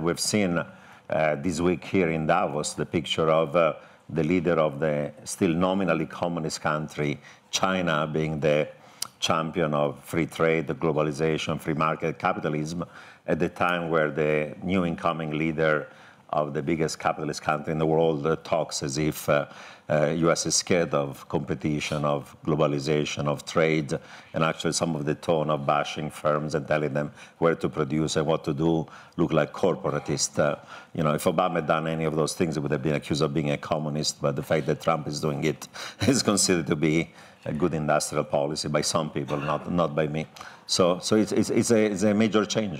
We've seen uh, this week here in Davos the picture of uh, the leader of the still nominally communist country, China, being the champion of free trade, globalization, free market capitalism, at the time where the new incoming leader of the biggest capitalist country in the world uh, talks as if uh, uh, U.S. is scared of competition, of globalization, of trade, and actually some of the tone of bashing firms and telling them where to produce and what to do look like corporatist. Uh, you know, if Obama had done any of those things, he would have been accused of being a communist. But the fact that Trump is doing it is considered to be a good industrial policy by some people, not not by me. So, so it's it's, it's, a, it's a major change.